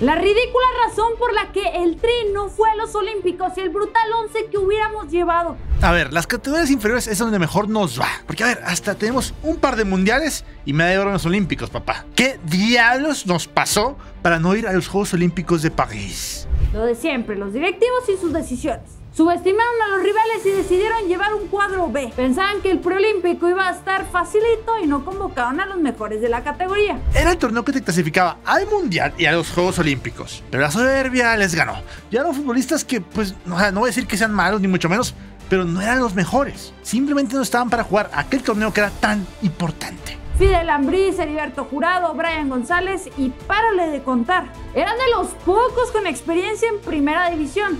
La ridícula razón por la que el Tri no fue a los Olímpicos y el brutal 11 que hubiéramos llevado. A ver, las categorías inferiores es donde mejor nos va. Porque a ver, hasta tenemos un par de mundiales y medalla de oro en los Olímpicos, papá. ¿Qué diablos nos pasó para no ir a los Juegos Olímpicos de París? Lo de siempre, los directivos y sus decisiones. Subestimaron a los rivales y decidieron llevar un cuadro B. Pensaban que el preolímpico iba a estar facilito y no convocaron a los mejores de la categoría. Era el torneo que te clasificaba al Mundial y a los Juegos Olímpicos. Pero la soberbia les ganó. Ya eran futbolistas que, pues, no, no voy a decir que sean malos, ni mucho menos, pero no eran los mejores. Simplemente no estaban para jugar aquel torneo que era tan importante. Fidel Ambriz, Heriberto Jurado, Brian González y párale de contar. Eran de los pocos con experiencia en primera división,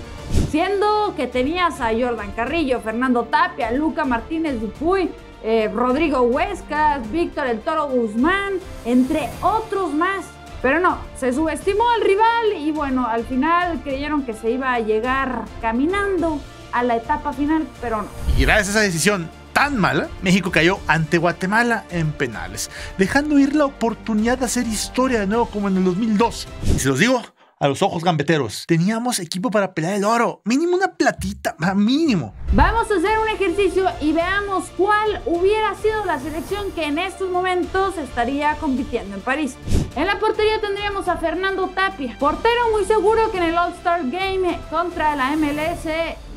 siendo que tenías a Jordan Carrillo, Fernando Tapia, Luca Martínez Dupuy, eh, Rodrigo Huescas, Víctor El Toro Guzmán, entre otros más. Pero no, se subestimó al rival y bueno, al final creyeron que se iba a llegar caminando a la etapa final, pero no. Y gracias a esa decisión tan mala, México cayó ante Guatemala en penales, dejando ir la oportunidad de hacer historia de nuevo como en el 2002. Y se los digo, a los ojos gambeteros, teníamos equipo para pelear el oro, mínimo una platita, mínimo. Vamos a hacer un ejercicio y veamos cuál hubiera sido la selección que en estos momentos estaría compitiendo en París. En la portería tendríamos a Fernando Tapia, portero muy seguro que en el All-Star Game contra la MLS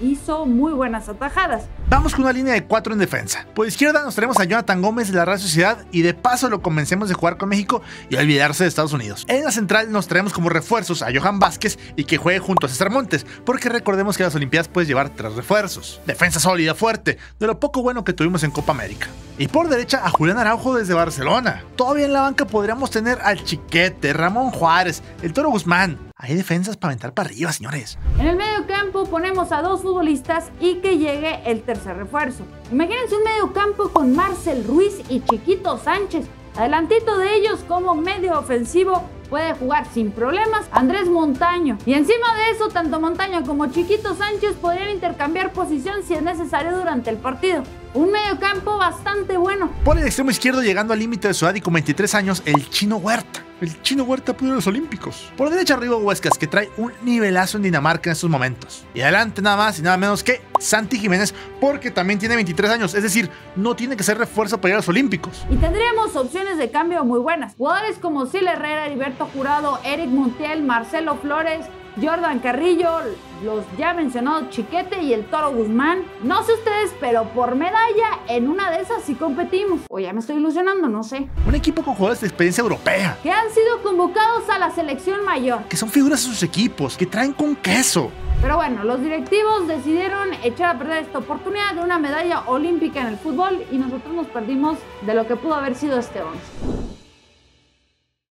hizo muy buenas atajadas. Vamos con una línea de cuatro en defensa. Por izquierda nos traemos a Jonathan Gómez de la Real Sociedad y de paso lo convencemos de jugar con México y olvidarse de Estados Unidos. En la central nos traemos como refuerzos a Johan Vázquez y que juegue junto a César Montes, porque recordemos que las Olimpiadas puedes llevar tres refuerzos. Defensa sólida, fuerte, de lo poco bueno que tuvimos en Copa América. Y por derecha a Julián Araujo desde Barcelona. Todavía en la banca podríamos tener al Chiquete, Ramón Juárez, el Toro Guzmán, hay defensas para aventar para arriba, señores. En el medio ponemos a dos futbolistas y que llegue el tercer refuerzo. Imagínense un medio campo con Marcel Ruiz y Chiquito Sánchez. Adelantito de ellos como medio ofensivo puede jugar sin problemas Andrés Montaño. Y encima de eso, tanto Montaño como Chiquito Sánchez podrían intercambiar posición si es necesario durante el partido. Un medio campo bastante bueno. Por el extremo izquierdo, llegando al límite de su edad y con 23 años, el Chino Huerta el chino Huerta pudo los Olímpicos. Por derecha arriba Huescas, que trae un nivelazo en Dinamarca en estos momentos. Y adelante nada más y nada menos que Santi Jiménez, porque también tiene 23 años, es decir, no tiene que ser refuerzo para ir a los Olímpicos. Y tendríamos opciones de cambio muy buenas. Jugadores como Sil Herrera, Heriberto Jurado, Eric Montiel, Marcelo Flores, Jordan Carrillo, los ya mencionados Chiquete y el Toro Guzmán. No sé ustedes, pero por medalla en una de esas sí competimos. O ya me estoy ilusionando, no sé. Un equipo con jugadores de experiencia europea. Que han sido convocados a la selección mayor. Que son figuras de sus equipos, que traen con queso. Pero bueno, los directivos decidieron echar a perder esta oportunidad de una medalla olímpica en el fútbol y nosotros nos perdimos de lo que pudo haber sido este 11.